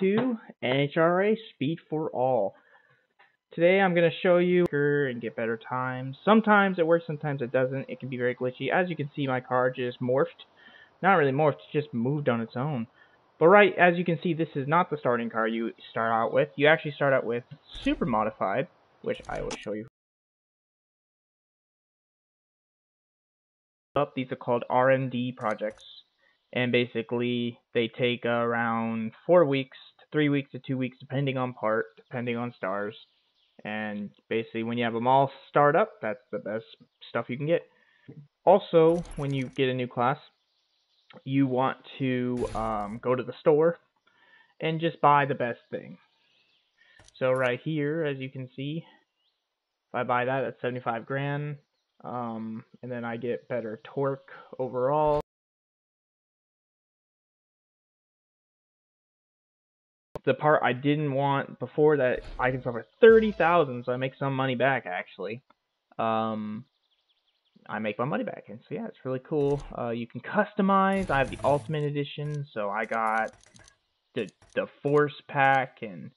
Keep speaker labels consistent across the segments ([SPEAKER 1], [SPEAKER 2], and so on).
[SPEAKER 1] to NHRA Speed for All. Today I'm going to show you and get better times. Sometimes it works, sometimes it doesn't. It can be very glitchy. As you can see, my car just morphed. Not really morphed, just moved on its own. But right, as you can see, this is not the starting car you start out with. You actually start out with Super Modified, which I will show you. Up, these are called R&D projects and basically they take around four weeks to three weeks to two weeks depending on part depending on stars. And basically when you have them all start up that's the best stuff you can get. Also when you get a new class you want to um, go to the store and just buy the best thing. So right here as you can see if I buy that that's 75 grand. Um, and then I get better torque overall the part I didn't want before that I can sell for thirty thousand, so I make some money back actually. Um, I make my money back, and so yeah, it's really cool. Uh, you can customize. I have the Ultimate Edition, so I got the the Force Pack and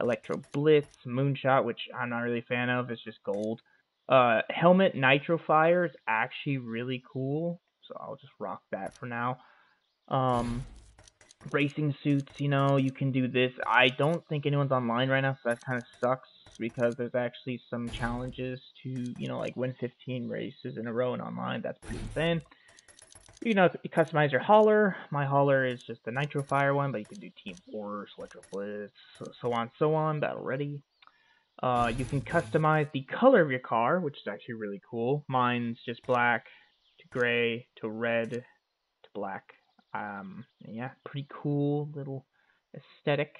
[SPEAKER 1] Electro Blitz, Moonshot, which I'm not really a fan of. It's just gold. Uh, Helmet Nitro Fire is actually really cool, so I'll just rock that for now. Um, racing suits, you know, you can do this. I don't think anyone's online right now, so that kind of sucks because there's actually some challenges to, you know, like win 15 races in a row and online. That's pretty insane. You know, you customize your hauler. My hauler is just the Nitro Fire one, but you can do Team Force, Electro Blitz, so, so on, so on, battle ready. Uh, you can customize the color of your car, which is actually really cool. Mine's just black to gray to red to black um, yeah, pretty cool little aesthetic.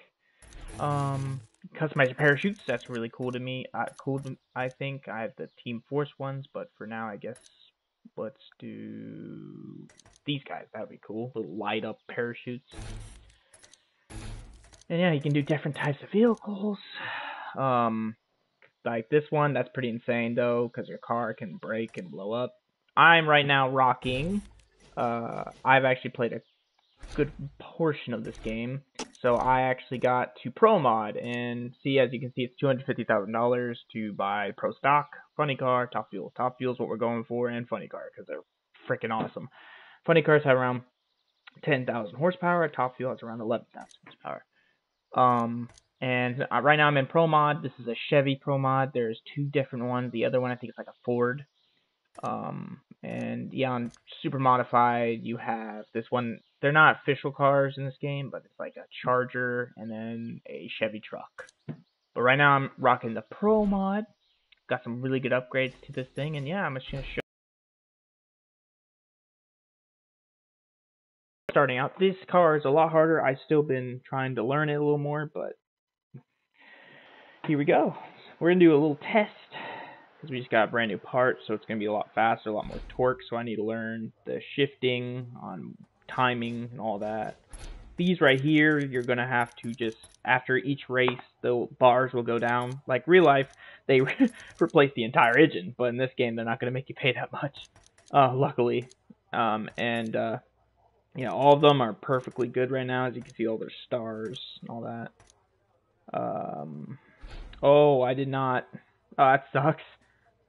[SPEAKER 1] Um, customize your parachutes. That's really cool to me. Uh, cool, to, I think. I have the Team Force ones, but for now, I guess let's do these guys. That would be cool. Little light up parachutes. And yeah, you can do different types of vehicles. Um, like this one, that's pretty insane though, because your car can break and blow up. I'm right now rocking uh, I've actually played a good portion of this game. So I actually got to Pro Mod, and see, as you can see, it's $250,000 to buy Pro Stock, Funny Car, Top Fuel. Top Fuel is what we're going for, and Funny Car, because they're freaking awesome. Funny Cars have around 10,000 horsepower, Top Fuel has around 11,000 horsepower. Um, and right now I'm in Pro Mod. This is a Chevy Pro Mod. There's two different ones. The other one I think is like a Ford. Um, and yeah, on Super Modified, you have this one. They're not official cars in this game, but it's like a Charger and then a Chevy truck. But right now, I'm rocking the Pro mod. Got some really good upgrades to this thing, and yeah, I'm just gonna show. Starting out, this car is a lot harder. I've still been trying to learn it a little more, but here we go. We're gonna do a little test because we just got a brand new part, so it's going to be a lot faster, a lot more torque, so I need to learn the shifting on timing and all that. These right here, you're going to have to just, after each race, the bars will go down. Like real life, they replace the entire engine, but in this game, they're not going to make you pay that much, uh, luckily. Um, and, uh, know, all of them are perfectly good right now, as you can see all their stars and all that. Um, oh, I did not. Oh, that sucks.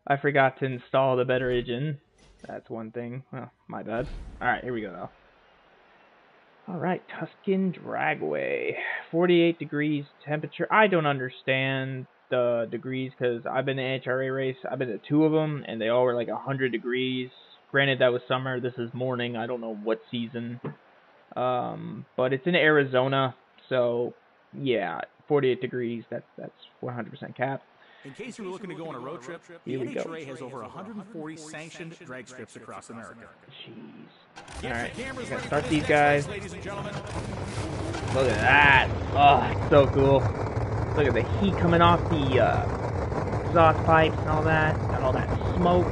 [SPEAKER 1] I forgot to install the better engine. That's one thing. Well, my bad. Alright, here we go though. Alright, Tuscan Dragway. 48 degrees temperature. I don't understand the degrees because I've been in HRA race. I've been to two of them and they all were like 100 degrees. Granted, that was summer. This is morning. I don't know what season. Um, but it's in Arizona. So, yeah, 48 degrees. That's, that's 100% cap.
[SPEAKER 2] In case you were looking to go on a road trip, the NHRA has over 140 sanctioned drag strips across America.
[SPEAKER 1] Jeez. Alright, gotta start these guys. Ladies and gentlemen. Look at that. Oh, so cool. Look at the heat coming off the uh, exhaust pipes and all that. Got all that smoke.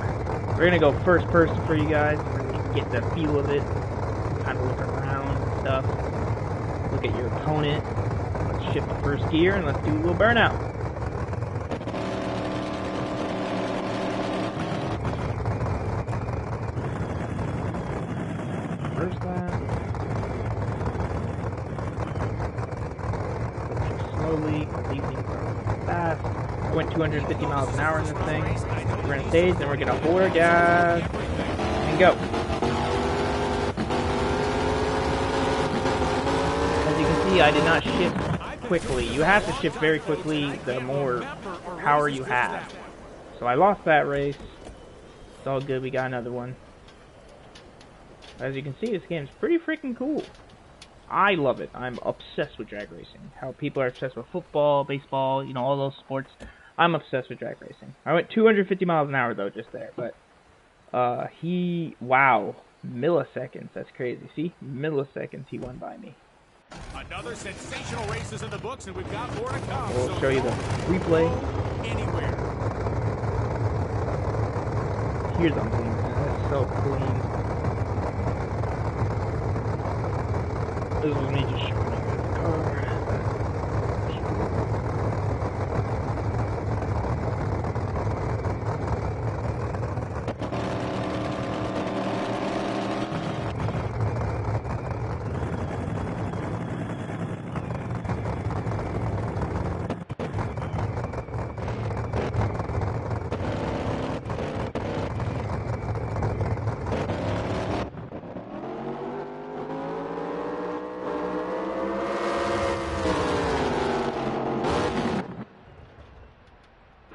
[SPEAKER 1] We're gonna go first person for you guys. Gonna get the feel of it. Kind of look around and stuff. Look at your opponent. Let's shift the first gear and let's do a little burnout. slowly. These things are fast. I went 250 miles an hour in this thing. We're gonna stage, then we're gonna hold gas and go. As you can see, I did not shift quickly. You have to shift very quickly the more power you have. So I lost that race. It's all good, we got another one. As you can see, this game's pretty freaking cool. I love it. I'm obsessed with drag racing. How people are obsessed with football, baseball, you know, all those sports. I'm obsessed with drag racing. I went 250 miles an hour though, just there. But uh, he, wow, milliseconds. That's crazy. See, milliseconds he won by me.
[SPEAKER 2] Another sensational race is in the books, and we've got more to come.
[SPEAKER 1] We'll so show you the replay.
[SPEAKER 2] Anywhere.
[SPEAKER 1] Here's the clean. That's so clean. This is me just showing you the car.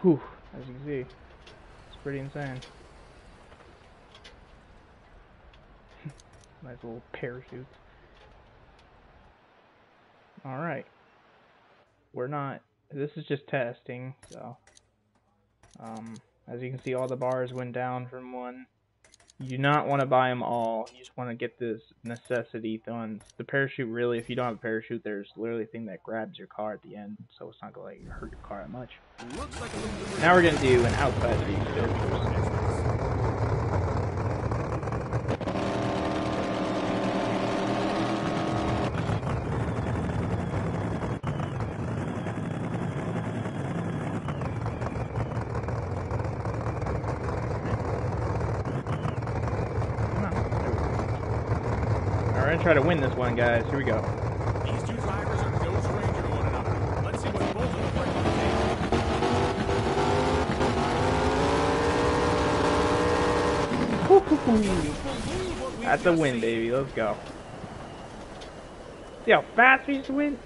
[SPEAKER 1] Whew, as you can see, insane. nice little parachutes. Alright. We're not, this is just testing, so. Um, as you can see, all the bars went down from one you do not want to buy them all. You just want to get this necessity done. The parachute, really, if you don't have a parachute, there's literally a thing that grabs your car at the end, so it's not going to like, hurt your car that much. Like now we're going to do an outside view. Gonna try to win this one, guys. Here we go.
[SPEAKER 2] These two drivers are no stranger to one another. Let's see what both of them
[SPEAKER 1] bring to the That's a win, baby. Let's go. See how fast we just went?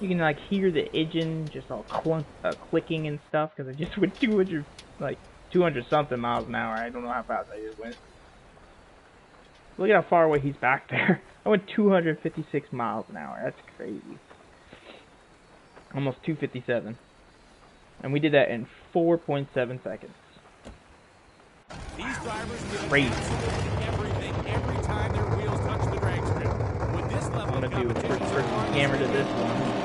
[SPEAKER 1] You can like hear the engine just all clunk, uh, clicking and stuff because I just went 200, like 200 something miles an hour. I don't know how fast I just went. Look at how far away he's back there. I went 256 miles an hour. That's crazy. Almost 257. And we did that in 4.7 seconds.
[SPEAKER 2] These drivers
[SPEAKER 1] crazy.
[SPEAKER 2] everything every time their wheels touch the drag strip. With this level
[SPEAKER 1] I'm gonna do first person camera to this one.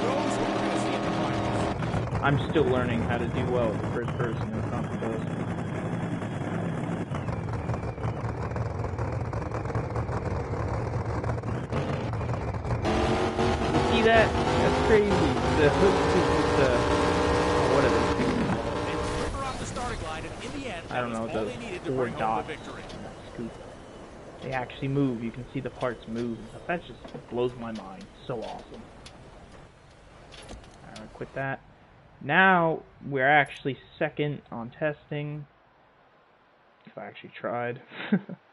[SPEAKER 1] I'm still learning how to do well with the first person. It's not supposed to. That? That's crazy. The hook the oh, what are those I don't know, those four dots. They actually move. You can see the parts move. That just blows my mind. So awesome. Alright, quit that. Now we're actually second on testing. If I actually tried.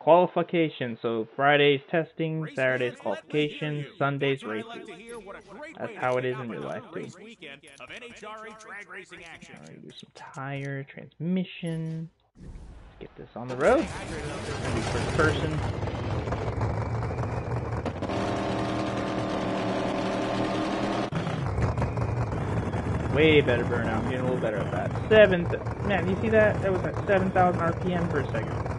[SPEAKER 1] Qualification. So Friday's testing, Saturday's qualification, Sunday's races. That's how it is in real life too. Alright, do some tire, transmission. Let's get this on the road. First person. Way better burnout. I'm getting a little better at that. Seven. Man, you see that? That was at 7,000 RPM per second.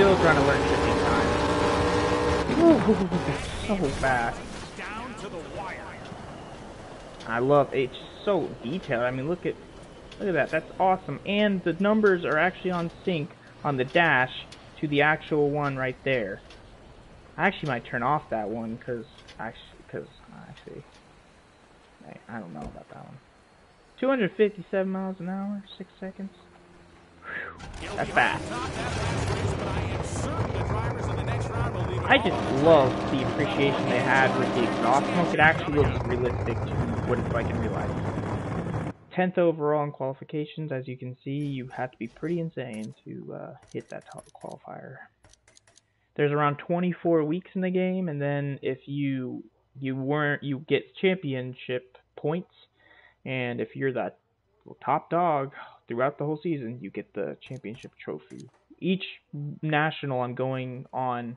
[SPEAKER 1] Still trying to learn shifting time. Ooh, so fast. I love it's so detailed. I mean, look at look at that. That's awesome. And the numbers are actually on sync on the dash to the actual one right there. I actually might turn off that one because actually because uh, actually I, I don't know about that one. 257 miles an hour, six seconds. That's fast. I just love the appreciation they had with the exhaust smoke. It actually looks realistic to what it's like in real life. 10th overall in qualifications. As you can see, you have to be pretty insane to uh, hit that top qualifier. There's around 24 weeks in the game, and then if you you weren't you get championship points, and if you're that top dog throughout the whole season, you get the championship trophy. Each national I'm going on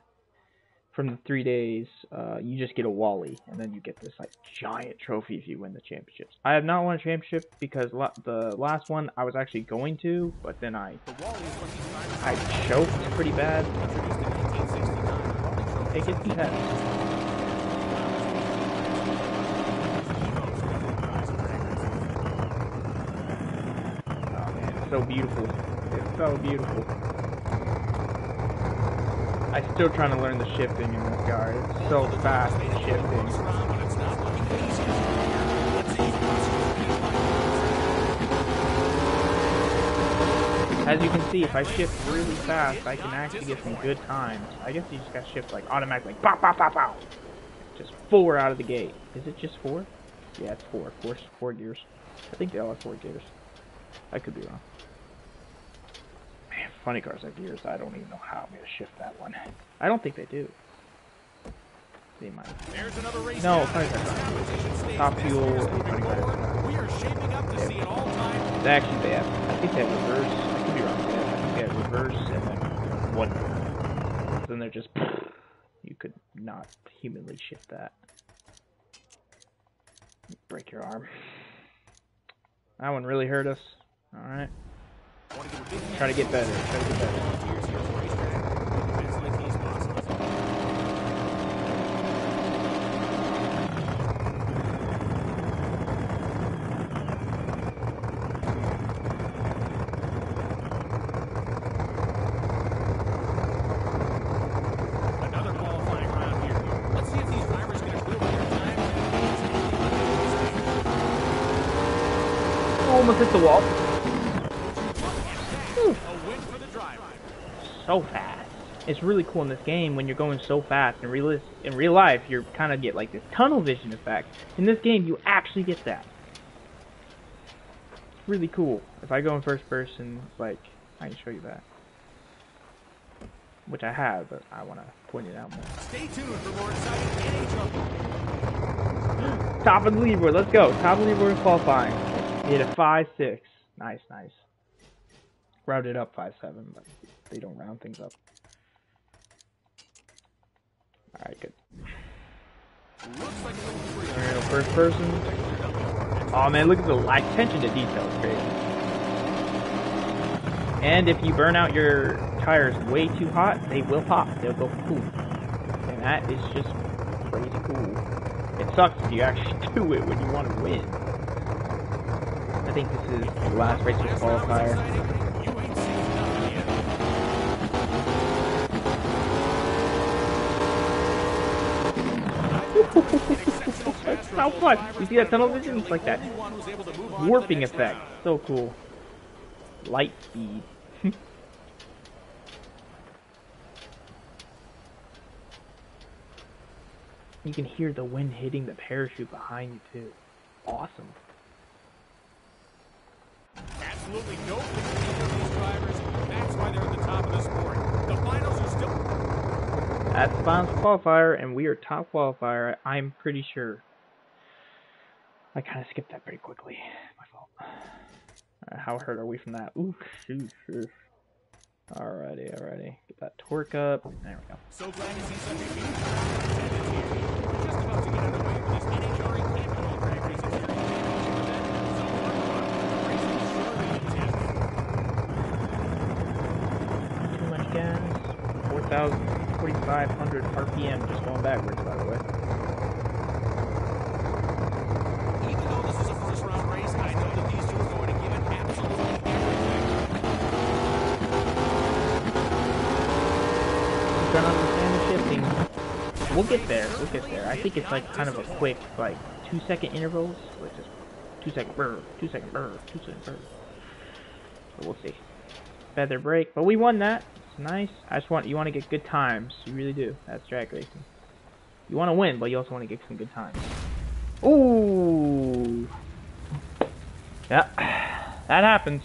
[SPEAKER 1] from the three days, uh, you just get a Wally, and then you get this like giant trophy if you win the championships. I have not won a championship because the last one I was actually going to, but then I I choked pretty bad. Take it test. Oh man, it's so beautiful. It's so beautiful. I'm still trying to learn the shifting in this car. It's so fast shifting. As you can see, if I shift really fast, I can actually get some good times. I guess you just gotta shift like automatically, like, pow, pow, pow, pow. Just four out of the gate. Is it just four? Yeah, it's four. Four, four gears. I think they all have four gears. I could be wrong. Man, funny cars have gears. I don't even know how I'm going to shift that one. I don't think they do. They might. There's another race no, funny cars. Top fuel and funny cars. We are shaping up to see an all-time. Actually, they have. I think they have reverse. I could be wrong. I think they have reverse and then one. Then they're just. You could not humanly shift that. Break your arm. That one really hurt us. All right. Try to get better. Try to get better. Another here. Let's see if these fires get through. Almost hit the wall. It's really cool in this game when you're going so fast. In real in real life, you kind of get like this tunnel vision effect. In this game, you actually get that. It's really cool. If I go in first person, like I can show you that, which I have, but I want to point it out more. Stay tuned for more exciting Top of the leaderboard. Let's go. Top of the leaderboard qualifying. Hit a five six. Nice, nice. Rounded up five seven, but they don't round things up. Alright, good. Alright, first person. Oh man, look at the attention to detail crazy. And if you burn out your tires way too hot, they will pop. They'll go poof. And that is just crazy cool. It sucks if you actually do it when you want to win. I think this is the last race of qualifier. How fun! You see that tunnel vision? It's like that warping effect. So cool. Light speed. you can hear the wind hitting the parachute behind you too. Awesome. Absolutely no these drivers. That's why they're at the top of the sport. The finals are still that's the finals qualifier, and we are top qualifier. I'm pretty sure. I kind of skipped that pretty quickly. My fault. Right, how hurt are we from that? Ooh, shoot, shoot. Alrighty, alrighty. Get that torque up. There we go. So glad to see such a huge just about to get underway with this NHRA Capital Drag Racing Series Championship event. So Too much gas. 4,000. 4,500 RPM just going backwards, by the way. Even though this is a first round race, I know that these two are going to give it absolutely everything. To understand the shifting. We'll get there, we'll get there. I think it's like kind of a quick, like, two second intervals, which is two second burr, two second burr, two second burr. But we'll see. Feather break, but we won that. It's nice. I just want you want to get good times. You really do. That's drag racing. You want to win, but you also want to get some good times. Ooh. Yeah, that happens.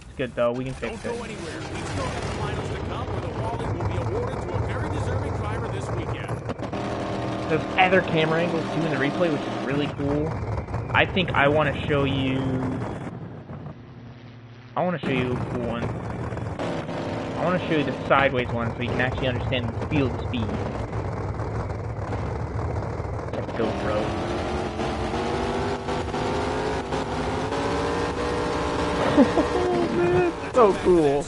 [SPEAKER 1] It's good though. We can fix
[SPEAKER 2] Don't
[SPEAKER 1] it.
[SPEAKER 2] go anywhere. We still have the finals to come where the Wally will be awarded to a very deserving driver this weekend.
[SPEAKER 1] There's other camera angles too in the replay, which is really cool. I think I want to show you. I want to show you a cool one. I want to show you the sideways one so you can actually understand the field speed. That GoPro. so cool.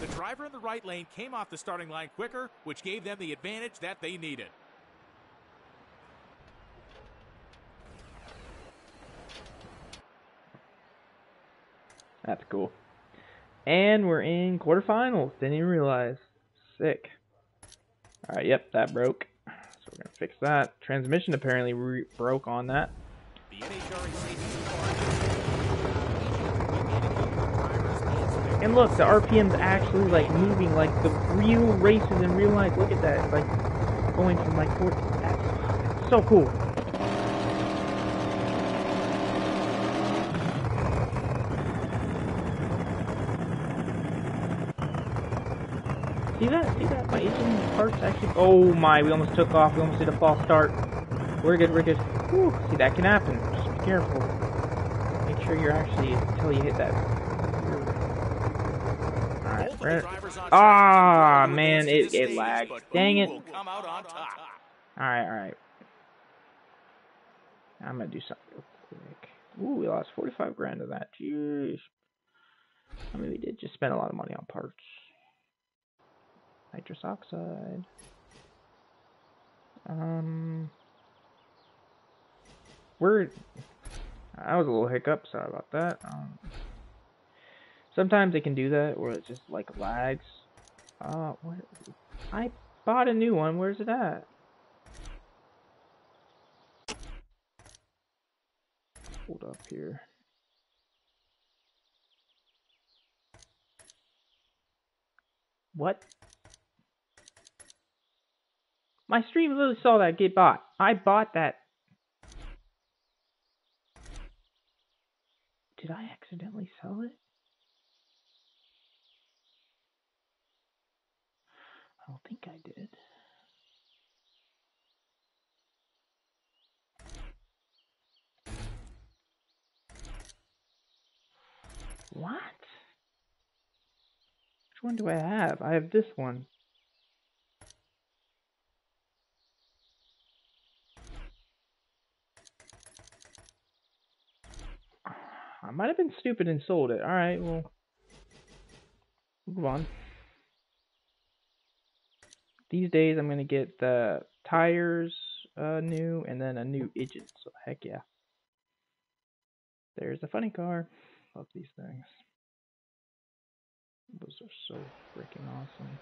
[SPEAKER 2] The driver in the right lane came off the starting line quicker, which gave them the advantage that they needed.
[SPEAKER 1] That's cool. And we're in quarterfinals. Didn't even realize. Sick. Alright, yep, that broke. So we're gonna fix that. Transmission apparently re broke on that.
[SPEAKER 2] The NHRA safety car.
[SPEAKER 1] And look, the RPM's actually like moving like the real races in real life. Look at that. It's like going from like 40. That's so cool. See that? See that? My engine parts actually. Oh my, we almost took off. We almost did a false start. We're good, we're good. Whew. See, that can happen. Just be careful. Make sure you're actually, until you hit that. Alright,
[SPEAKER 2] Both of the
[SPEAKER 1] we're.
[SPEAKER 2] drivers on
[SPEAKER 1] Ah,
[SPEAKER 2] track to
[SPEAKER 1] man,
[SPEAKER 2] the
[SPEAKER 1] it, it
[SPEAKER 2] stage,
[SPEAKER 1] lagged.
[SPEAKER 2] but
[SPEAKER 1] Dang
[SPEAKER 2] who
[SPEAKER 1] it.
[SPEAKER 2] will come out on top?
[SPEAKER 1] Alright, alright. I'm gonna do something real quick. Ooh, we lost 45 grand of that. Jeez. I mean, we did just spend a lot of money on parts. Nitrous oxide. Um. We're. That was a little hiccup. Sorry about that. Um, sometimes they can do that where it just like lags. Uh, what? I bought a new one. Where's it at? Hold up here. What? My stream literally saw that get bought. I bought that. Did I accidentally sell it? I don't think I did. What? Which one do I have? I have this one. I might have been stupid and sold it. Alright, well. Move on. These days I'm gonna get the tires uh, new and then a new engine. So heck yeah. There's the funny car. Love these things. Those are so freaking awesome.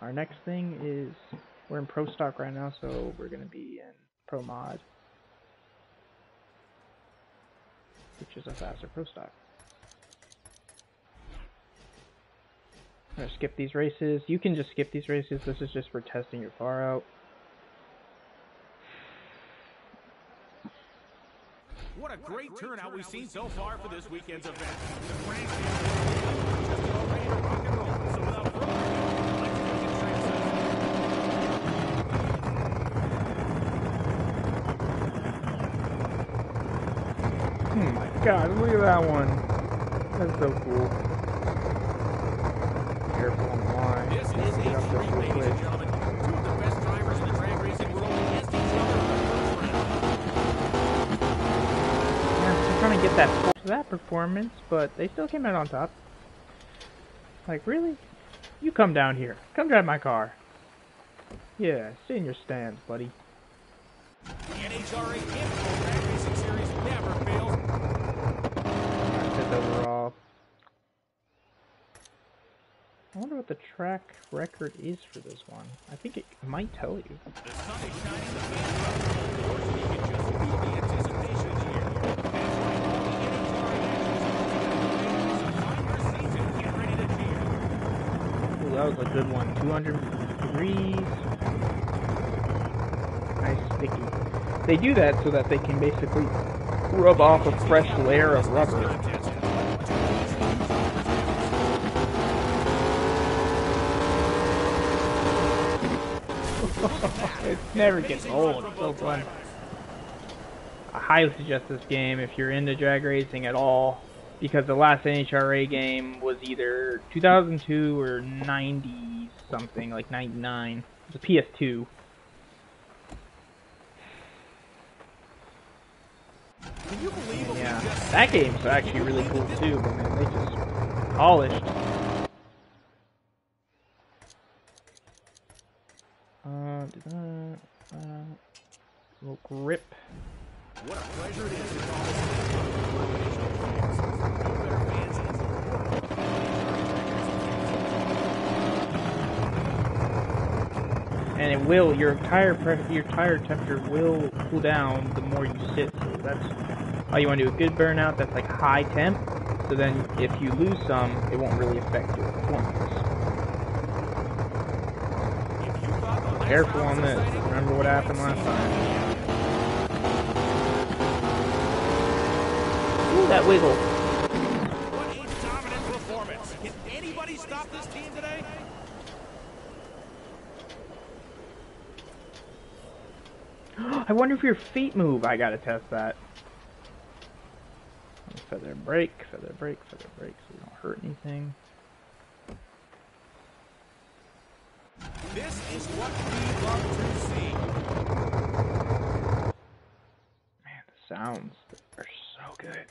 [SPEAKER 1] Our next thing is we're in pro stock right now, so we're gonna be in pro mod, which is a faster pro stock. I'm gonna skip these races. You can just skip these races. This is just for testing your car out.
[SPEAKER 2] What a great turnout we've seen so far for this weekend's event. The Grand Champions just about ready to rock and roll. So without further ado, let's take it trackside.
[SPEAKER 1] Oh my god, look at that one. That's so cool. Careful on the line.
[SPEAKER 2] This is
[SPEAKER 1] Let's get up
[SPEAKER 2] H3,
[SPEAKER 1] this real
[SPEAKER 2] ladies
[SPEAKER 1] quick.
[SPEAKER 2] and gentlemen. Two of the best drivers in the drag racing world against each other in the first round.
[SPEAKER 1] Yeah, they're trying to get that that performance, but they still came out on top. Like, really? You come down here. Come drive my car. Yeah, stay in your stands, buddy.
[SPEAKER 2] The NHRA Info Drag Racing Series never fails.
[SPEAKER 1] Alright, set that we're off. I wonder what the track record is for this one. I think it might tell you. That was a good one. 200 degrees. Nice sticky. They do that so that they can basically rub off a fresh layer of rubber. Never gets old. It's so fun. I highly suggest this game if you're into drag racing at all, because the last NHRA game was either 2002 or 90 something, like 99. It was a PS2.
[SPEAKER 2] Can you believe
[SPEAKER 1] Yeah, that game's actually really cool too, but man, they just polished. Uh, da-da, uh, grip.
[SPEAKER 2] What a pleasure it is
[SPEAKER 1] and it will your tire your tire temperature will cool down the more you sit. So that's all you want to do a good burnout. That's like high temp. So then, if you lose some, it won't really affect your performance.
[SPEAKER 2] If you thought the last
[SPEAKER 1] Careful on this. Remember what happened last time. Ooh, that wiggle.
[SPEAKER 2] What a dominant performance. Can anybody stop this team today?
[SPEAKER 1] I wonder if your feet move. I gotta test that. Feather brake, feather brake, feather brake, so you don't hurt anything.
[SPEAKER 2] This is what we love to see.
[SPEAKER 1] Man, the sounds are so good.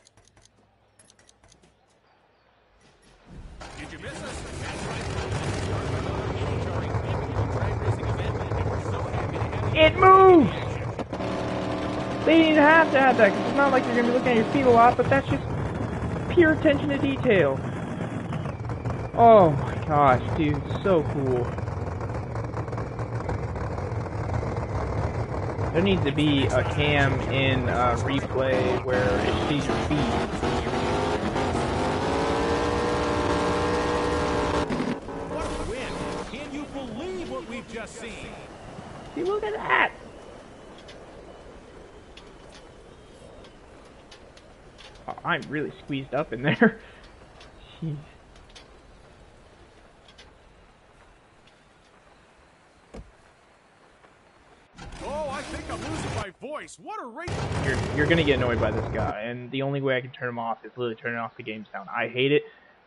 [SPEAKER 2] Did you miss us? That's right, folks. This is another NHRA Championship Drag Racing event, and we're so happy to have you
[SPEAKER 1] It moves! They didn't have to have that, 'cause it's not like you're gonna be looking at your feet a lot, but that's just pure attention to detail. Oh my gosh, dude, so cool. There needs to be a cam in uh, replay where it sees your feet.
[SPEAKER 2] What a win! Can you believe what we've just seen?
[SPEAKER 1] See, look at that! Oh, I'm really squeezed up in there. Jeez.
[SPEAKER 2] Oh, I think I'm losing voice. What a race!
[SPEAKER 1] You're, you're gonna get annoyed by this guy, and the only way I can turn him off is literally turning off the game sound. I hate it.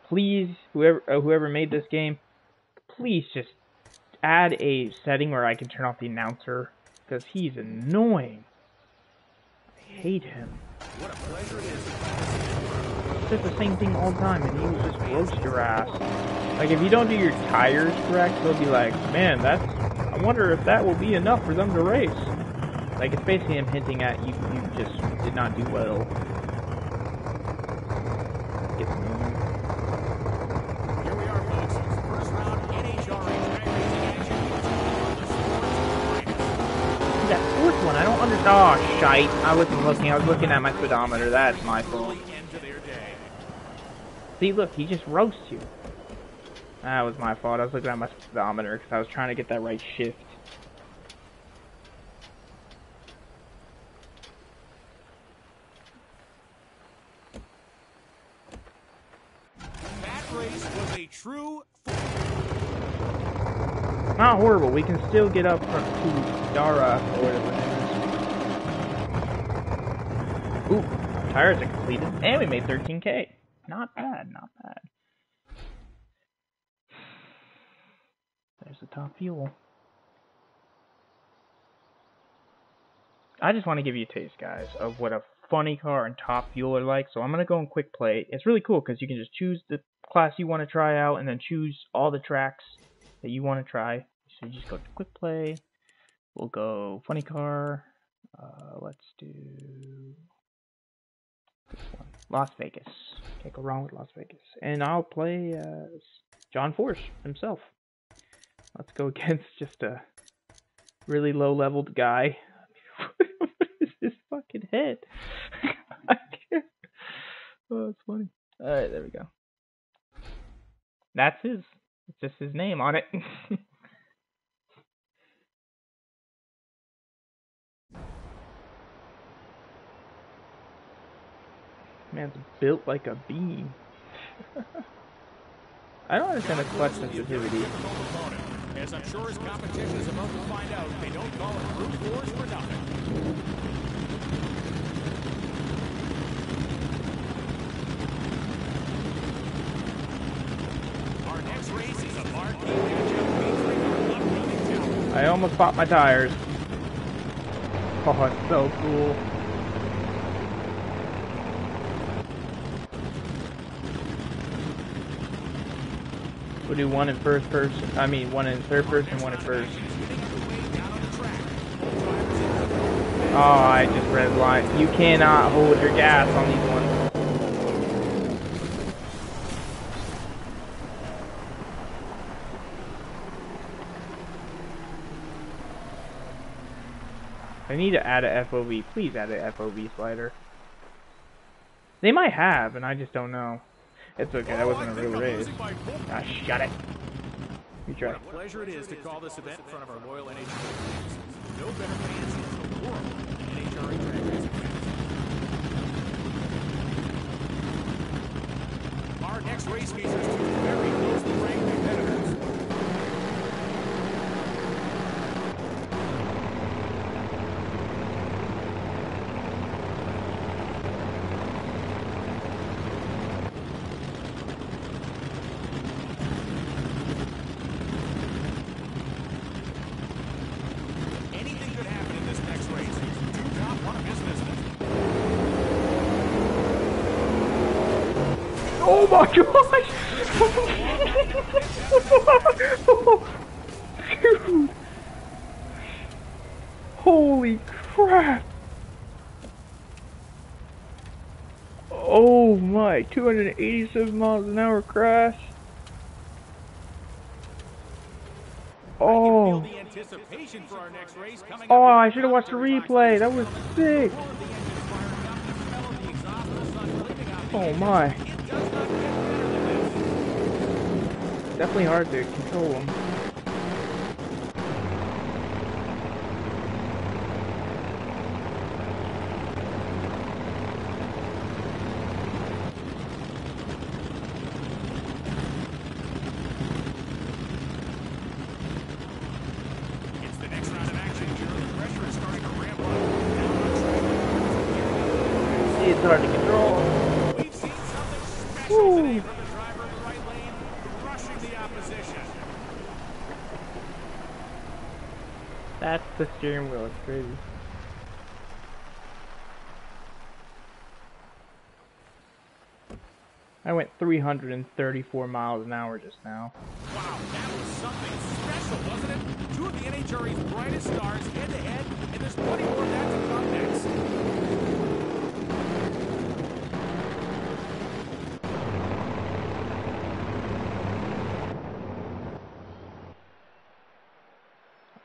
[SPEAKER 1] Please, whoever uh, whoever made this game, please just add a setting where I can turn off the announcer, because he's annoying. I hate him.
[SPEAKER 2] What a pleasure it is.
[SPEAKER 1] The same thing all the time, and he just roast your ass. Like, if you don't do your tires correct, they'll be like, man, that's... I wonder if that will be enough for them to race. Like, it's basically him hinting at you, you just did not do well. Get.
[SPEAKER 2] Here we are, folks. First round NHRA Drag Racing action on the Sports Finest.
[SPEAKER 1] That fourth one, I don't under- Oh, shite. I wasn't looking. I was looking at my speedometer. That's my fault. See, look, he just roasts you. That was my fault. I was looking at my speedometer because I was trying to get that right shift.
[SPEAKER 2] That race was a true
[SPEAKER 1] Not horrible. We can still get up from to Dara or whatever. Ooh, tires are completed, and we made 13k. Not bad, not bad. There's the top fuel. I just want to give you a taste, guys, of what a funny car and top fuel are like. So I'm gonna go in quick play. It's really cool because you can just choose the class you want to try out, and then choose all the tracks that you want to try. So you just go to quick play. We'll go funny car. Uh, let's do this one, Las Vegas. Can't go wrong with Las Vegas. And I'll play John Force himself. Let's go against just a really low leveled guy. what is his fucking head? Oh, it's funny. Alright, there we go. That's his. It's just his name on it. Man's built like a beam. I don't understand the clutch sensitivity.
[SPEAKER 2] As I'm sure his competition is about to find out, they don't call it brute force for nothing. Our next race is a marquee matchup featuring our upcoming talent.
[SPEAKER 1] I almost popped my tires. Oh, it's so cool. We'll do one in first person. I mean, one in third person, one in first. Oh, I just read line. You cannot hold your gas on these ones. I need to add a FOV. Please add a FOV slider. They might have, and I just don't know. It's okay. That wasn't a real race. Ah, shut it. You try.
[SPEAKER 2] What a pleasure it is to call this event in front of our loyal NHRA fans. No better fans in the world than NHRA drag racing fans. Our next race features two very closely ranked competitors. Anything could happen in this next race. Two top one of business.
[SPEAKER 1] Oh my gosh! Dude! Holy crap! Oh my, 287 miles an hour crash. Oh,
[SPEAKER 2] Feel the anticipation for our next race coming
[SPEAKER 1] oh. I should have watched the replay. That was sick.
[SPEAKER 2] Oh of the engines firing up, the smell of the exhaust of the sun cleaning out the
[SPEAKER 1] Oh
[SPEAKER 2] engine.
[SPEAKER 1] my,
[SPEAKER 2] It does not get better than this.
[SPEAKER 1] Definitely hard to control them.
[SPEAKER 2] It's the next round of action here. The pressure is starting to ramp up.
[SPEAKER 1] It's hard to control.
[SPEAKER 2] We've seen something special
[SPEAKER 1] Woo.
[SPEAKER 2] today from the driver in the right lane, crushing the opposition.
[SPEAKER 1] That's the steering wheel. It's crazy. I went 334 miles an hour just now.
[SPEAKER 2] Wow, that was something special, wasn't it? Two of the NHRA's brightest stars head to head, and there's plenty more of that to come next.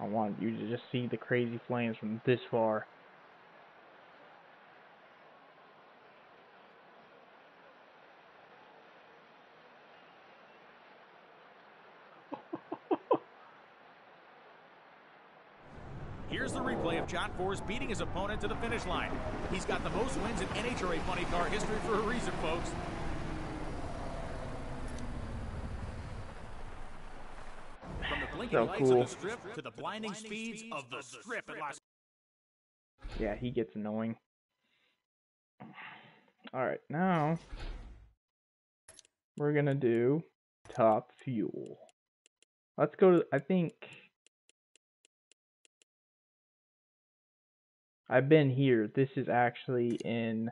[SPEAKER 1] I want you just see the crazy flames from this far.
[SPEAKER 2] Here's the replay of John Force beating his opponent to the finish line. He's got the most wins in NHRA funny car history for a reason, folks. From the blinking
[SPEAKER 1] So cool.
[SPEAKER 2] of the strip to the blinding speeds of the strip
[SPEAKER 1] Yeah, he gets annoying. Alright, now we're gonna do top fuel. Let's go to, I think, I've been here. This is actually in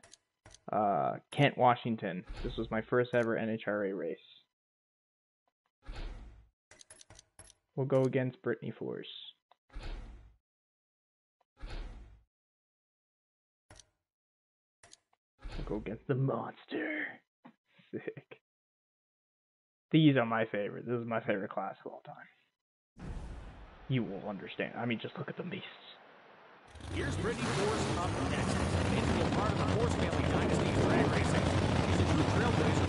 [SPEAKER 1] uh, Kent, Washington. This was my first ever NHRA race. We'll go against Brittany Force. We'll go against the monster. Sick. These are my favorite. This is my favorite class of all time. You will understand. I mean, just look at the beasts.
[SPEAKER 2] Here's Brittany Force up next. An integral part of the Force family dynasty drag racing. She's a true trailblazer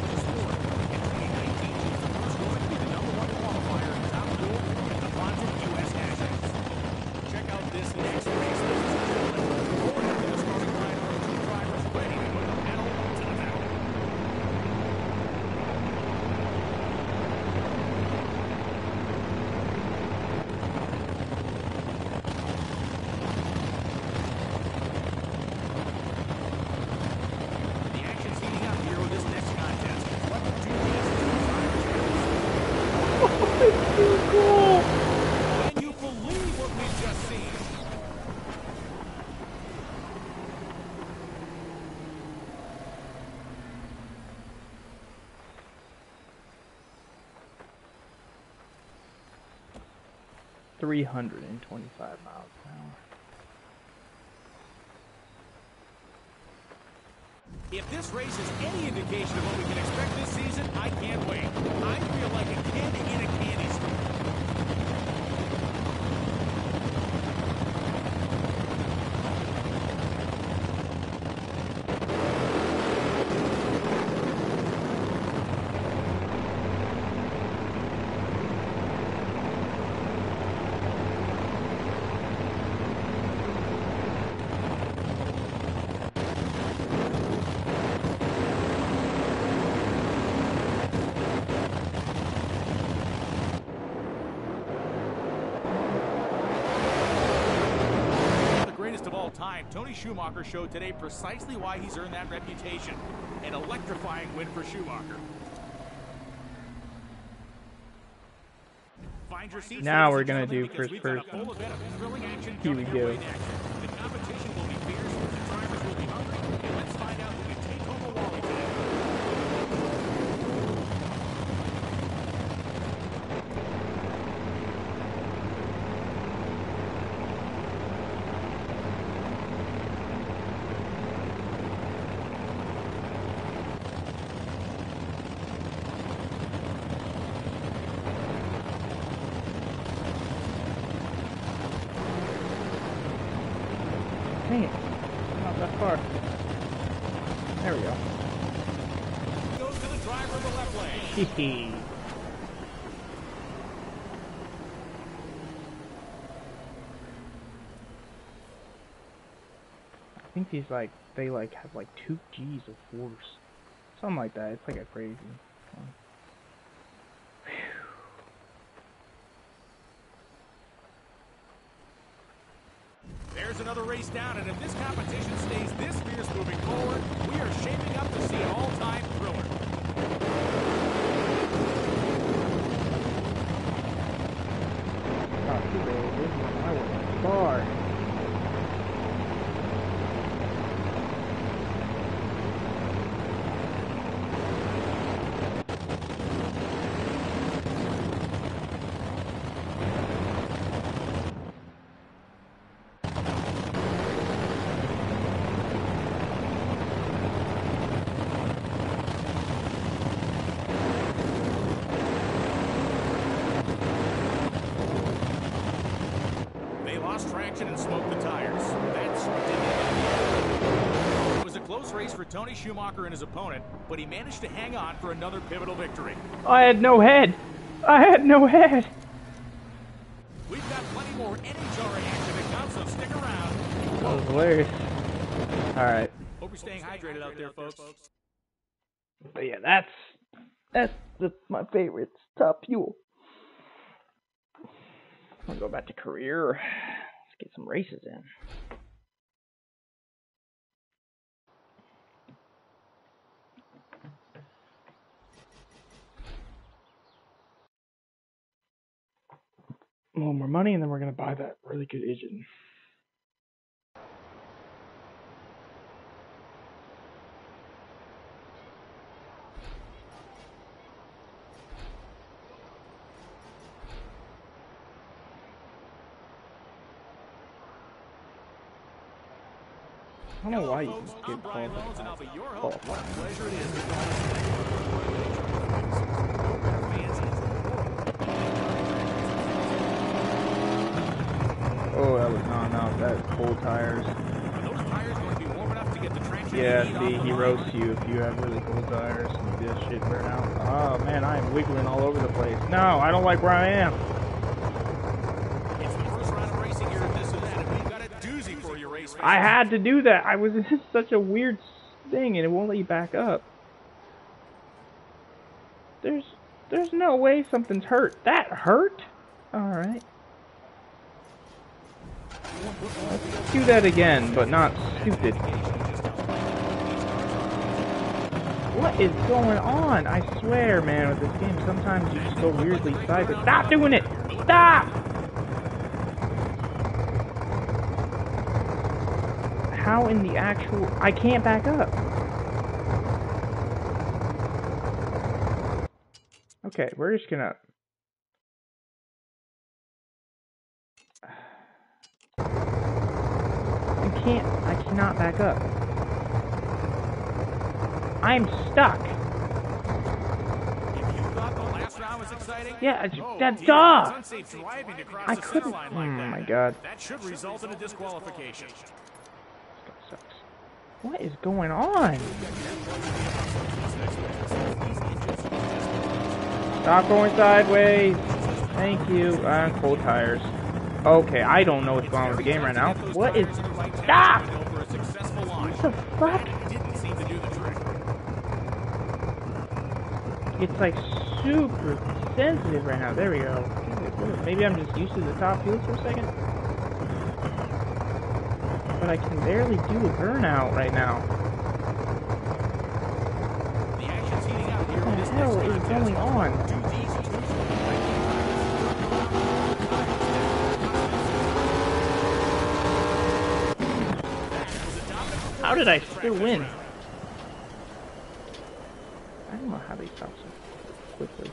[SPEAKER 1] 325 miles an hour.
[SPEAKER 2] If this race is any indication of what we can expect this season, I can't wait. I feel like a kid in a all time, Tony Schumacher showed today precisely why he's earned that reputation. An electrifying win for Schumacher.
[SPEAKER 1] Now we're gonna do first
[SPEAKER 2] we've got a
[SPEAKER 1] person.
[SPEAKER 2] full event of thrilling action
[SPEAKER 1] Here we go.
[SPEAKER 2] way next. The competition will be fierce, the drivers will be hungry, and let's find out who can take home the Wally today.
[SPEAKER 1] Dang it. Not that far. There we go.
[SPEAKER 2] Goes to the driver of the left lane.
[SPEAKER 1] Hee These like they like have like two G's of force. Something like that. It's like a crazy.
[SPEAKER 2] There's another race down, and if this competition stays this fierce moving forward, we are shaping up to see an all-time thriller.
[SPEAKER 1] Oh, too bad. This one I went far.
[SPEAKER 2] They lost traction and smoked the tires. That's ridiculous. It was a close race for Tony Schumacher and his opponent, but he managed to hang on for another pivotal victory.
[SPEAKER 1] I had no head. I had no head.
[SPEAKER 2] We've got plenty more NHRA action to come, so stick around.
[SPEAKER 1] That was hilarious. All right.
[SPEAKER 2] Hope you're staying hydrated out there, folks.
[SPEAKER 1] But yeah, that's that's the, my favorite. It's top fuel. I'm gonna go back to career. Let's get some races in. A little more money, and then we're gonna buy that really good engine. I don't know why you
[SPEAKER 2] folks.
[SPEAKER 1] can
[SPEAKER 2] I'm
[SPEAKER 1] get
[SPEAKER 2] Brian Lohnes, and I'll
[SPEAKER 1] qualified.
[SPEAKER 2] be your host.
[SPEAKER 1] Qualified.
[SPEAKER 2] What a pleasure it is to join us today.
[SPEAKER 1] Don't know. That's cold tires.
[SPEAKER 2] Are those tires going to be warm enough to get the traction
[SPEAKER 1] Yeah, see, he roasts you if you have really cold tires and this shit burn out. Oh man, I am wiggling all over the place. No, I don't like where I am.
[SPEAKER 2] It's the first round of racing here at this event, and we've got a doozy for your race fans.
[SPEAKER 1] I had to do that. I was in such a weird thing and it won't let you back up. There's there's no way something's hurt. That hurt? Alright. Do that again, but not stupid. What is going on? I swear, man, with this game, sometimes you just go weirdly sideways. Stop doing it! Stop! How in the actual... I can't back up. Okay, we're just gonna... I can't... I cannot back up. I'm stuck.
[SPEAKER 2] You thought the last round was exciting,
[SPEAKER 1] Yeah, it's-
[SPEAKER 2] oh, dear,
[SPEAKER 1] duh.
[SPEAKER 2] it's unsafe driving to cross
[SPEAKER 1] I couldn't-
[SPEAKER 2] like
[SPEAKER 1] oh
[SPEAKER 2] that.
[SPEAKER 1] my God.
[SPEAKER 2] That should result in a disqualification.
[SPEAKER 1] What is going on? Stop going sideways. Thank you. Uh, cold tires. Okay, I don't know what's going on with the game right now. What is... Stop! The fuck?
[SPEAKER 2] Didn't seem to do the trick.
[SPEAKER 1] It's like super sensitive right now. There we go. Maybe I'm just used to the top fuel for a second. But I can barely do a burnout right now.
[SPEAKER 2] The action's heating up here
[SPEAKER 1] What the hell is going on?
[SPEAKER 2] Do these two
[SPEAKER 1] How did I still win? I don't know how they stop so quickly.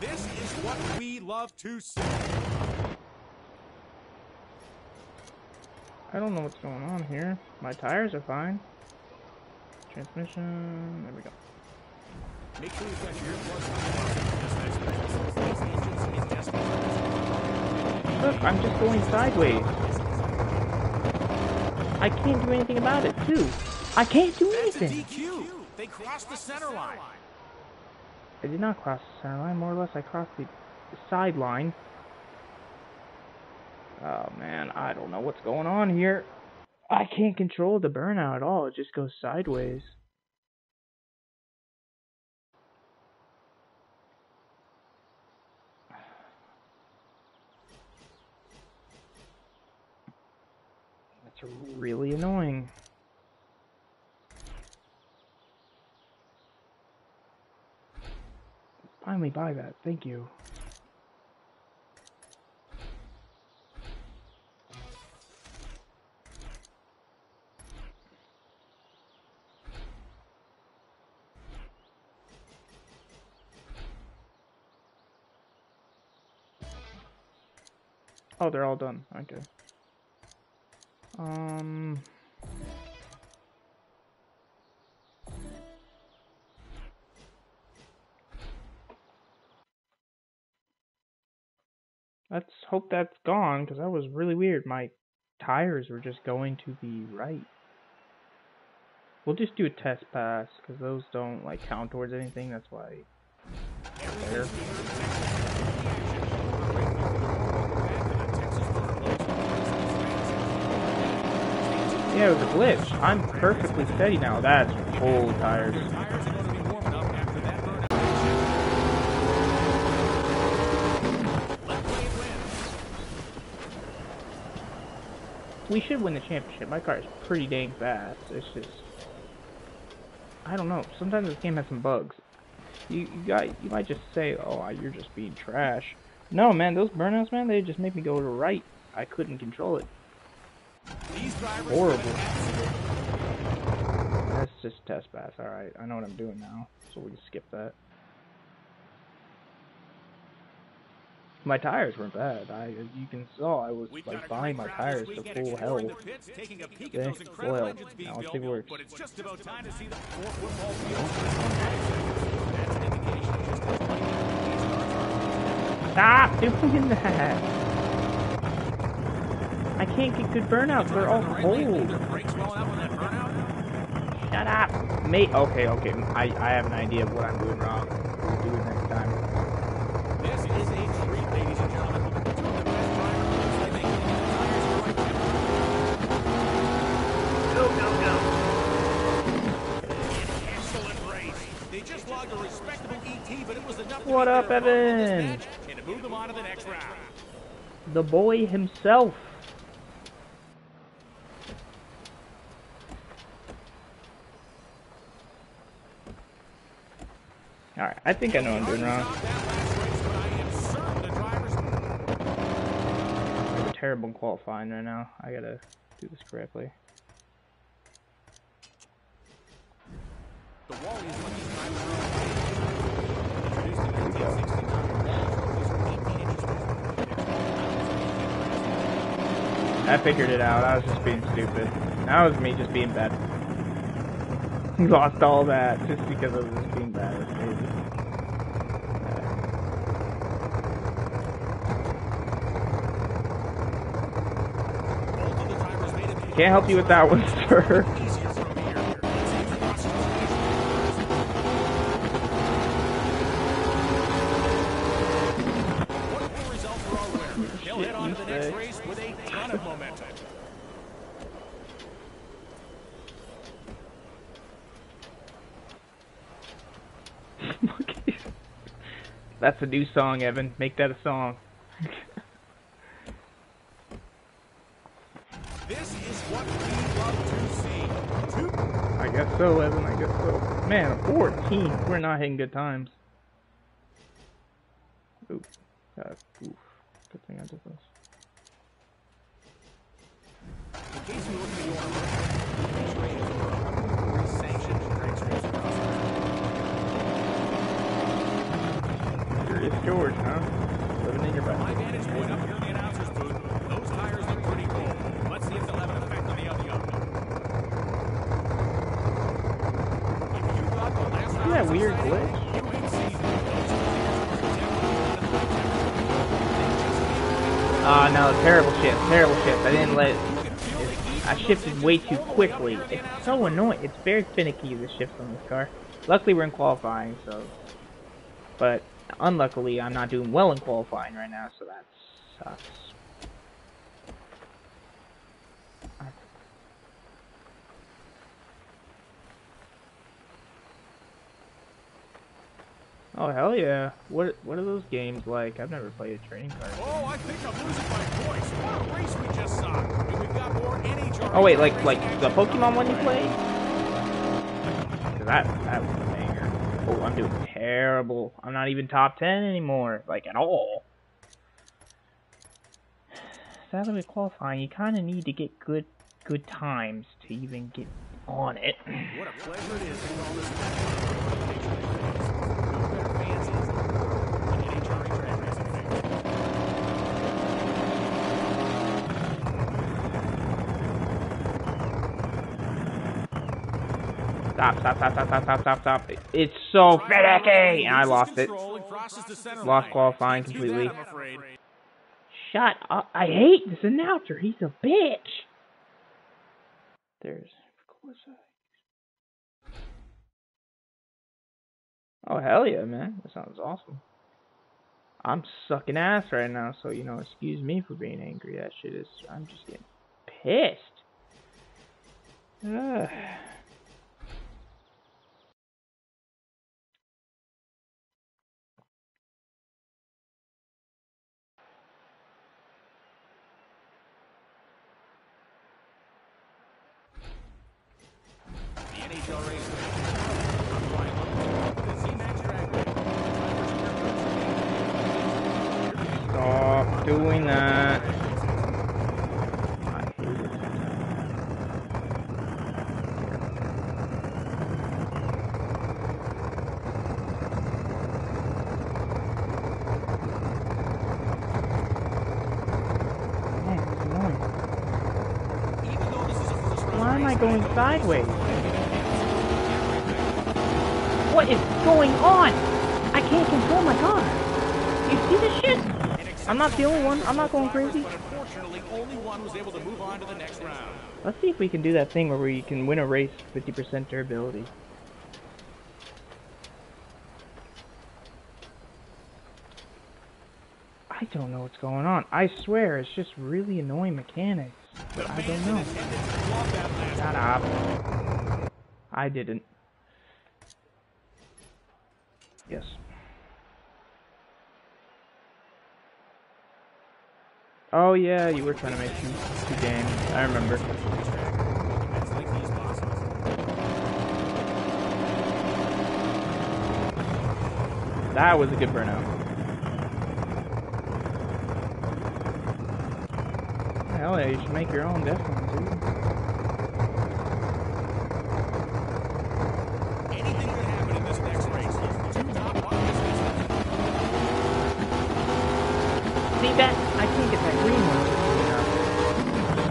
[SPEAKER 2] This is what we love to see.
[SPEAKER 1] I don't know what's going on here. My tires are fine. Transmission. There we go.
[SPEAKER 2] Make sure you've got your earplugs on. This next race. These engines in desperate
[SPEAKER 1] Look, I'm just going sideways. I can't do anything about it, too. I can't do anything.
[SPEAKER 2] DQ. They crossed the center line.
[SPEAKER 1] I did not cross the center line. More or less, I crossed the sideline. Oh, man. I don't know what's going on here. I can't control the burnout at all. It just goes sideways. Really annoying. Finally buy that. Thank you. Oh, they're all done. Okay. Um. Let's hope that's gone, because that was really weird. My tires were just going to the right. We'll just do a test pass, because those don't, like, count towards anything. That's why. There. Yeah, it was a glitch. I'm perfectly steady now. That's full tires. We should win the championship. My car is pretty dang fast. It's just, I don't know. Sometimes this game has some bugs. You you got you might just say, oh, you're just being trash. No, man, those burnouts, man, they just make me go to right. I couldn't control it. Horrible. That's just test pass. Alright, I know what I'm doing now, so we can skip that. My tires weren't bad. I, as you can saw, I was
[SPEAKER 2] We've
[SPEAKER 1] like buying my tires to full
[SPEAKER 2] health. Pits,
[SPEAKER 1] okay,
[SPEAKER 2] full hell.
[SPEAKER 1] Now let's see what works.
[SPEAKER 2] It's just about time.
[SPEAKER 1] Stop doing that! I can't get good burnouts. They're all cold.
[SPEAKER 2] their brakes well enough on that burnout.
[SPEAKER 1] Shut up. Mate, okay, okay. I, I have an idea of what I'm doing wrong. We'll do it next time.
[SPEAKER 2] This is a treat, ladies and gentlemen.
[SPEAKER 3] Go, go, go.
[SPEAKER 2] Excellent race. They just logged a respectable ET, but it was enough to
[SPEAKER 1] What up,
[SPEAKER 2] their opponent in this
[SPEAKER 1] Evan?
[SPEAKER 2] match and to move them on to the next round.
[SPEAKER 1] The boy himself. Alright, I think I know I'm doing wrong. I'm terrible qualifying right now. I gotta do this correctly. I figured it out. I was just being stupid. That was me just being bad he lost all that just because of this being bad. It's crazy. Can't help you with that one, sir. That's a new song, Evan. Make that a song.
[SPEAKER 2] This is what we love to see. Two
[SPEAKER 1] I guess so, Evan. I guess so. Man, a 14. We're not hitting good times. Ooh. Uh, oof. Good thing I did this.
[SPEAKER 2] In case you look at your race ratings or sanctioned drag strips across the
[SPEAKER 1] Here is George, huh? Living in your
[SPEAKER 2] My
[SPEAKER 1] back.
[SPEAKER 2] vantage point up here in the announcer's booth, those tires look pretty cool. Let's see if they'll have an effect on the other young. If you thought the last round
[SPEAKER 1] that
[SPEAKER 2] was
[SPEAKER 1] weird
[SPEAKER 2] exciting,
[SPEAKER 1] glitch?
[SPEAKER 2] You ain't seen it. Those tires were definitely out of the
[SPEAKER 1] Ah, no, terrible shift, terrible shift. I didn't let.
[SPEAKER 2] You can feel the heat
[SPEAKER 1] I shifted way too quickly. It's so annoying. It's very finicky the shifts on this car. Luckily, we're in qualifying, so. But unluckily, I'm not doing well in qualifying right now, so that sucks. Oh hell yeah! What what are those games like? I've never played a training car.
[SPEAKER 2] Oh, I think I'm losing my voice. What a race we just saw. And we've got more NHRA
[SPEAKER 1] Oh wait, like like the Pokemon one you played? that that was a banger. Oh, I'm doing terrible. I'm not even top ten anymore, like at all. Sadly, with qualifying, you kind of need to get good good times to even get on it.
[SPEAKER 2] What a pleasure it is
[SPEAKER 1] Stop, stop, stop, stop, stop, stop, stop, stop. It's so finicky! And I lost it. Lost qualifying completely. Shut up. I hate this announcer. He's a bitch. There's. Oh, hell yeah, man. That sounds awesome. I'm sucking ass right now, so, you know, excuse me for being angry. That shit is. I'm just getting pissed. Ugh. going sideways. What is going on? I can't control my car. You see this shit? I'm not the only one. I'm not going crazy.
[SPEAKER 2] But unfortunately, only one was able to move on to the next round.
[SPEAKER 1] Let's see if we can do that thing where we can win a race 50% durability. I don't know what's going on. I swear, it's just really annoying mechanics. But I don't know. Shut up. I didn't. Yes. Oh yeah, you were trying to make two, two games. I remember.
[SPEAKER 2] As lengthy as possible.
[SPEAKER 1] That was a good burnout. Hell yeah, you should make your own, definitely, too.
[SPEAKER 2] Anything could happen in this next race. Two top opposites.
[SPEAKER 1] See that? I can't get that green one.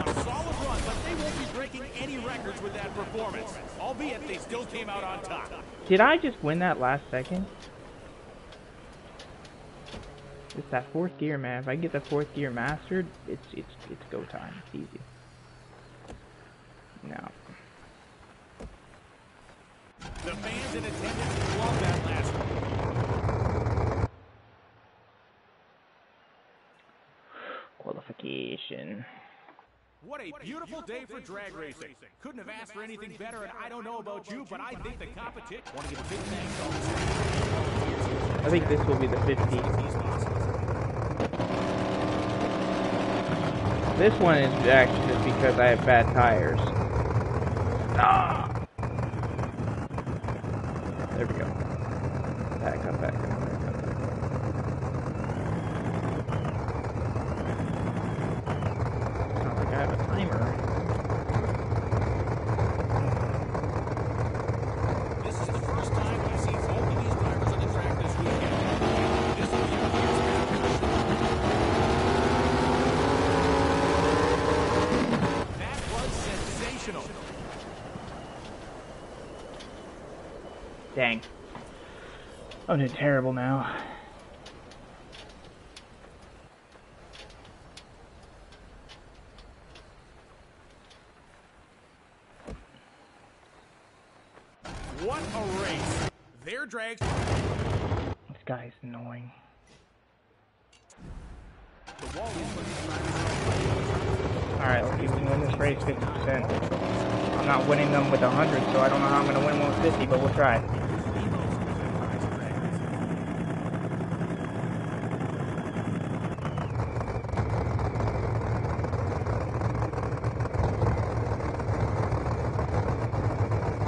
[SPEAKER 2] A solid run, but they won't be breaking any records with that performance. Albeit they still came out on top.
[SPEAKER 1] Did I just win that last second? It's that fourth gear, man. If I get the fourth gear mastered, it's it's it's go time. It's easy. No.
[SPEAKER 2] The fans in attendance love that last one.
[SPEAKER 1] Qualification.
[SPEAKER 2] What a beautiful day for drag racing. Couldn't have asked for anything better, and I don't know about you, but I think the competition. Want to give a big thanks to all the
[SPEAKER 1] I think this will be the 50.
[SPEAKER 2] these bosses.
[SPEAKER 1] This one is actually just because I have bad tires. Ah! There we go. Back up, back up, back up. Sounds like I have a timer.
[SPEAKER 2] This is the first time we've seen both of these drivers on the track this weekend. This will be a fierce competition. That was sensational.
[SPEAKER 1] Dang. I'm doing terrible now.
[SPEAKER 2] What a race. Their drags
[SPEAKER 1] This guy's annoying.
[SPEAKER 2] the wall is for these drivers.
[SPEAKER 1] Alright, let's see if we can win this race 50%. I'm not winning them with 100, so I don't know how I'm going to win one with 50, but we'll try.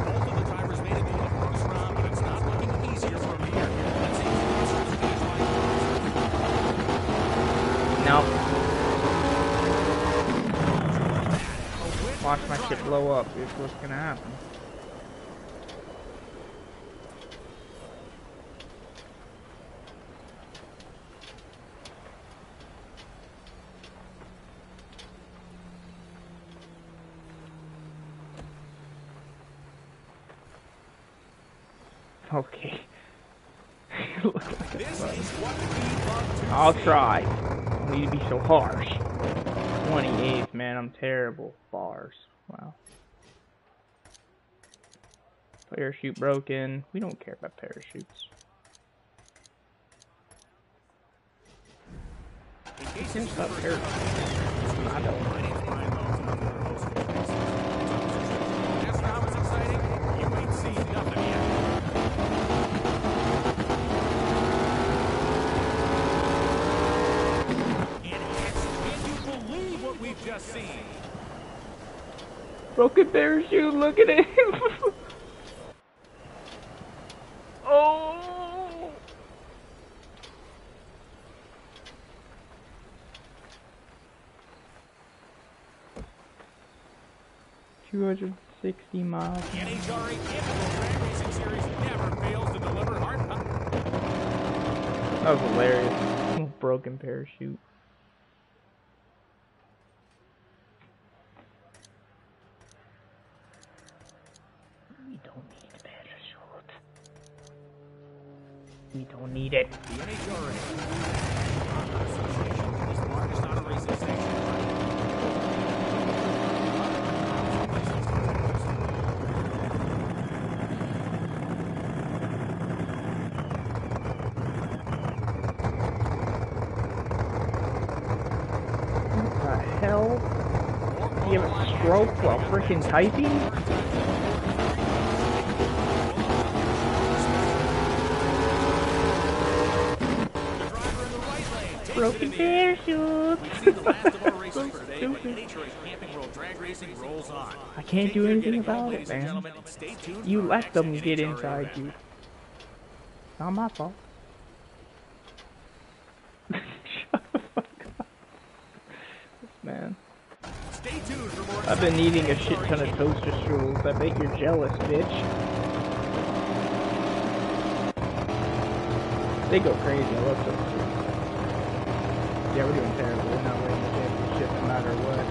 [SPEAKER 2] Both of the drivers made it through the first round, but it's not looking easier from here. Let's see who crosses the finish line.
[SPEAKER 1] Nope.
[SPEAKER 2] A win
[SPEAKER 1] Watch my shit blow up. Is what's to happen. Okay. Look like a
[SPEAKER 2] This
[SPEAKER 1] bug.
[SPEAKER 2] is what we love to
[SPEAKER 1] I'll try. Don't need to be so harsh. 28th, man, I'm terrible. Bars. Wow. Parachute broken. We don't care about parachutes. About parachutes. I don't.
[SPEAKER 2] My name's Brian Rose, and I'm your host for the race. Last round was exciting. You ain't seen nothing yet. And it's, can you believe what we've just seen?
[SPEAKER 1] Broken parachute, look at him! oh! Two hundred sixty miles.
[SPEAKER 2] The NHRA Drag Racing Series never fails to deliver hard
[SPEAKER 1] That was hilarious. Broken parachute. We don't need it.
[SPEAKER 2] The NHRA
[SPEAKER 1] freaking
[SPEAKER 2] is
[SPEAKER 1] Broken parachute.
[SPEAKER 2] We've seen the last of our races
[SPEAKER 1] So
[SPEAKER 2] for today, but
[SPEAKER 1] stupid.
[SPEAKER 2] NHRA's Camping World Drag Racing rolls on.
[SPEAKER 1] I can't do anything about it, man.
[SPEAKER 2] gentlemen, and stay tuned
[SPEAKER 1] You let them get inside you. Not my fault. Shut the fuck up. Man.
[SPEAKER 2] Stay tuned for more
[SPEAKER 1] I've been eating a shit ton of toaster strudels. I bet you're jealous, bitch. They go crazy. I love toaster strudels. Yeah, we're doing terrible. We're not winning the championship no matter what.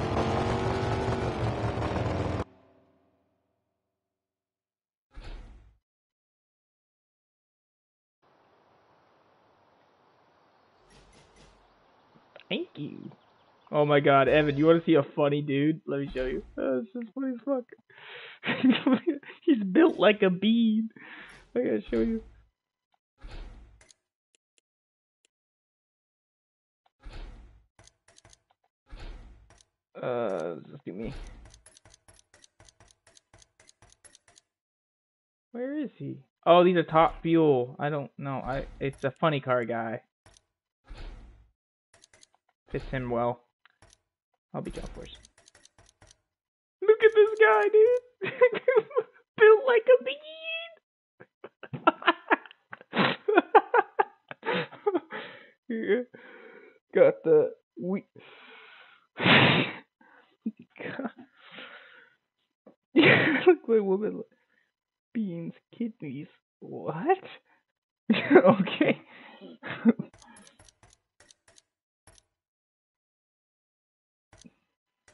[SPEAKER 1] Thank you. Oh my god, Evan, you want to see a funny dude? Let me show you. Oh, this is funny as fuck. He's built like a bean. I gotta show you. Uh, just do me. Where is he? Oh, these are top fuel. I don't know. I it's a funny car guy. Fits him well. I'll be John Force. Look at this guy, dude. Built like a bean. Yeah. Got the we. Look like woman. Beans, kidneys. What? okay.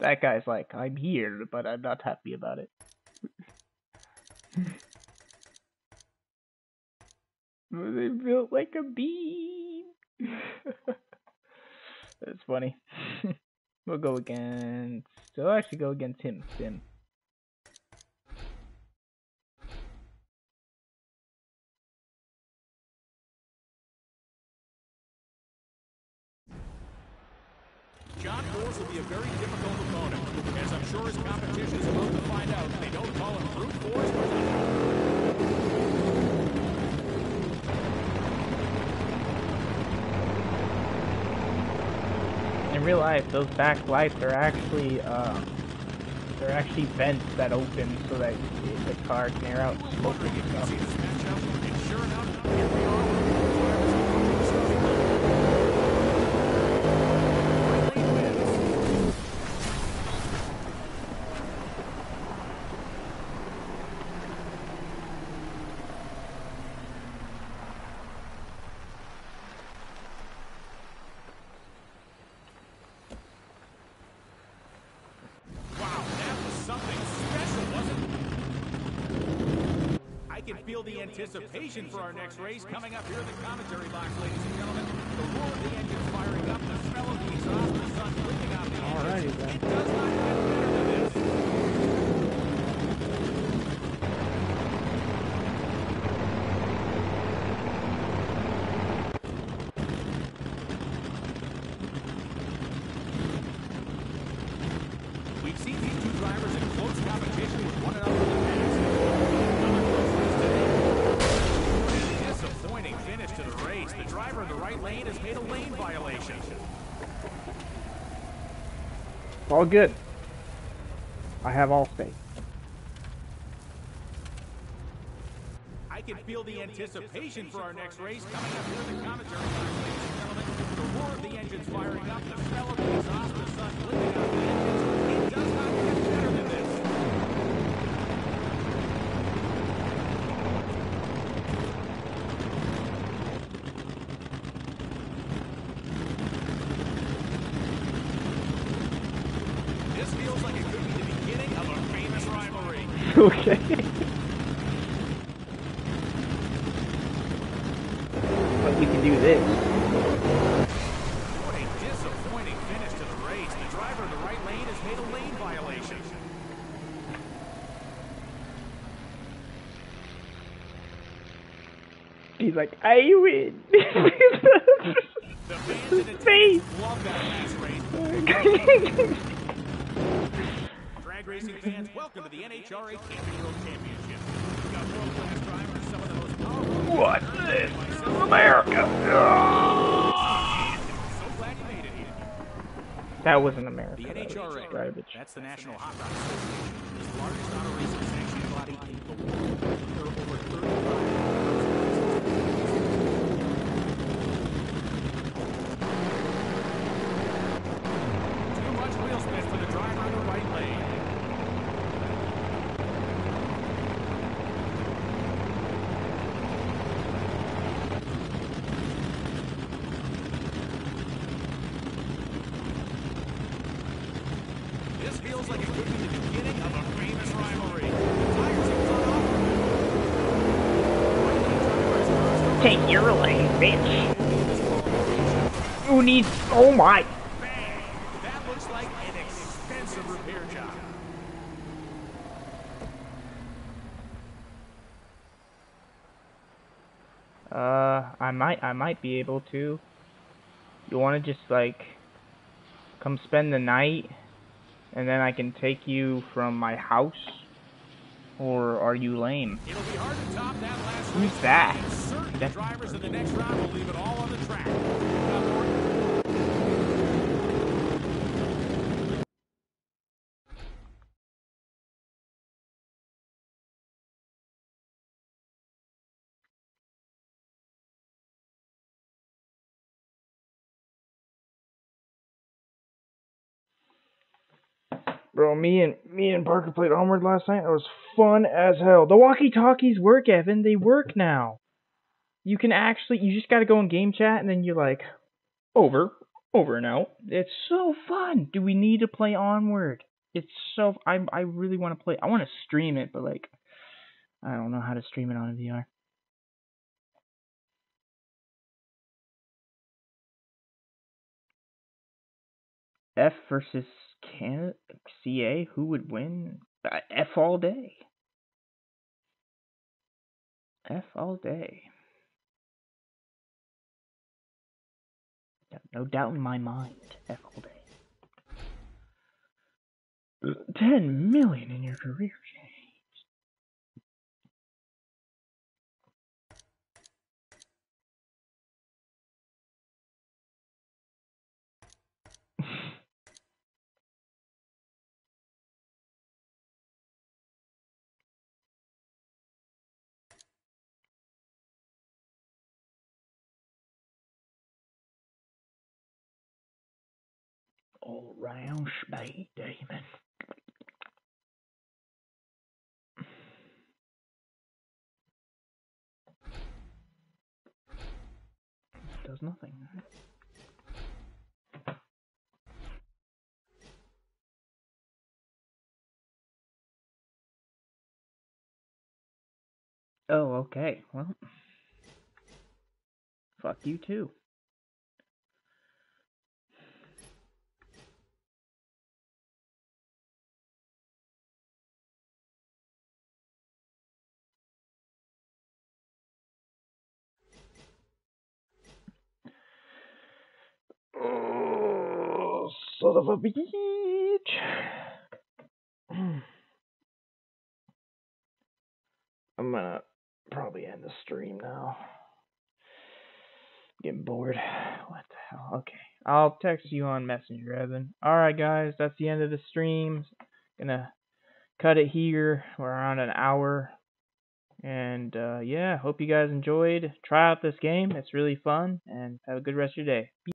[SPEAKER 1] that guy's like, I'm here, but I'm not happy about it. they built like a bean. That's funny. we'll go against. So I'll actually go against him, Sim.
[SPEAKER 2] Very difficult opponent, as I'm sure his competition is about to find out. They don't call him brute force, but
[SPEAKER 1] In real life, those back lights are actually, um, they're actually vents that open so that the car can air out smoke and stuff.
[SPEAKER 2] this matchup, and sure enough, here we are with the drivers approaching the starting line. Right lane wins. Wow, that was something special, wasn't it? I can feel the anticipation for our next race. Coming up here in the commentary box, ladies and gentlemen. The roar of the engines firing up, the smell of the exhaust, the sun flipping out the
[SPEAKER 1] Alrighty
[SPEAKER 2] engines.
[SPEAKER 1] then.
[SPEAKER 2] It does not get better than this. We've seen these two drivers in close competition with one another in the past. Another close race today. An disappointing finish to the race. The driver in the right lane has made a lane violation.
[SPEAKER 1] All good. I have all space.
[SPEAKER 2] I can feel the anticipation for our next race coming up here in the commentary. The roar of the engines firing up, the of the exhaust, the sun out okay. but we can do this. What a disappointing finish to the race. The driver in the right lane has made a
[SPEAKER 1] lane violation. He's like, I win.
[SPEAKER 2] the fans in attendance love that race. NHRA Camping World Championship. We've got world-class drivers, some of the most powerful.
[SPEAKER 1] What's this? This is America.
[SPEAKER 2] So glad you made it here.
[SPEAKER 1] That wasn't America.
[SPEAKER 2] The
[SPEAKER 1] that was
[SPEAKER 2] NHRA,
[SPEAKER 1] just garbage.
[SPEAKER 2] that's the National Hot Rod Association, is the largest auto racing sanctioning body in the world. There are over 35 Too much wheel spin for the driver in the right lane. This feels like it could be the beginning of a famous rivalry. Tires have gone off. Right lane drivers crossed
[SPEAKER 1] Take your lane, bitch.
[SPEAKER 2] over this qualification.
[SPEAKER 1] Who needs? Oh my!
[SPEAKER 2] Bang! That looks like an expensive repair job.
[SPEAKER 1] Uh, I might, I might be able to. You want to just like come spend the night, and then I can take you from my house, or are you lame?
[SPEAKER 2] It'll be hard to top that last
[SPEAKER 1] Who's
[SPEAKER 2] race.
[SPEAKER 1] that? Bro, me and me and Parker played Onward last night. It was fun as hell. The walkie-talkies work, Evan. They work now. You can actually, you just got to go in game chat, and then you're like, over, over and out. It's so fun. Do we need to play Onward? It's so. I I really want to play. I want to stream it, but like, I don't know how to stream it on a VR. F versus Canada CA. Who would win? Uh, F all day. F all day. No doubt in my mind. F all day. Ten million in your career. All round spade, Damon. Does nothing. Oh, okay. Well, fuck you too. Oh, son of a bitch. I'm gonna probably end the stream now. Getting bored. What the hell? Okay. I'll text you on Messenger, Evan. Alright, guys. That's the end of the stream. Gonna cut it here. We're around an hour. And uh, yeah, hope you guys enjoyed. Try out this game. It's really fun. And have a good rest of your day.